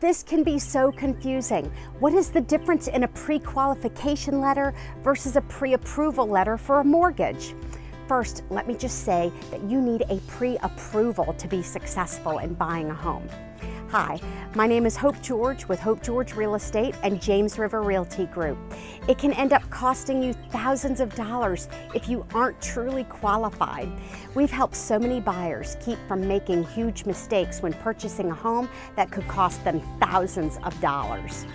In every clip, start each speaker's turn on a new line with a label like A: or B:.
A: This can be so confusing. What is the difference in a pre-qualification letter versus a pre-approval letter for a mortgage? First, let me just say that you need a pre-approval to be successful in buying a home. Hi, my name is Hope George with Hope George Real Estate and James River Realty Group. It can end up costing you thousands of dollars if you aren't truly qualified. We've helped so many buyers keep from making huge mistakes when purchasing a home that could cost them thousands of dollars.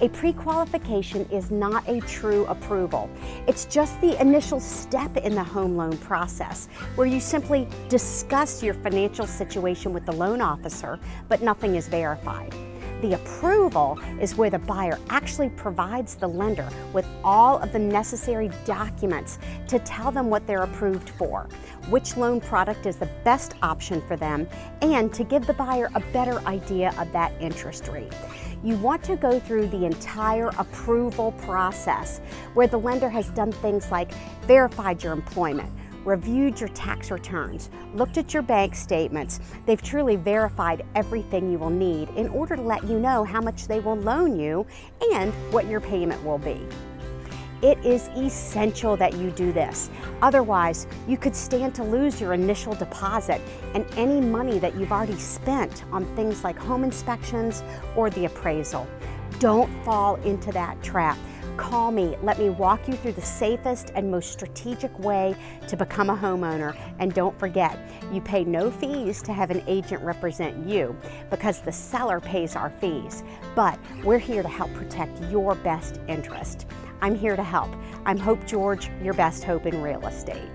A: A pre-qualification is not a true approval. It's just the initial step in the home loan process where you simply discuss your financial situation with the loan officer, but nothing is verified. The approval is where the buyer actually provides the lender with all of the necessary documents to tell them what they're approved for, which loan product is the best option for them, and to give the buyer a better idea of that interest rate. You want to go through the entire approval process where the lender has done things like verified your employment, reviewed your tax returns, looked at your bank statements. They've truly verified everything you will need in order to let you know how much they will loan you and what your payment will be. It is essential that you do this. Otherwise, you could stand to lose your initial deposit and any money that you've already spent on things like home inspections or the appraisal. Don't fall into that trap. Call me. Let me walk you through the safest and most strategic way to become a homeowner. And don't forget, you pay no fees to have an agent represent you because the seller pays our fees. But we're here to help protect your best interest. I'm here to help. I'm Hope George, your best hope in real estate.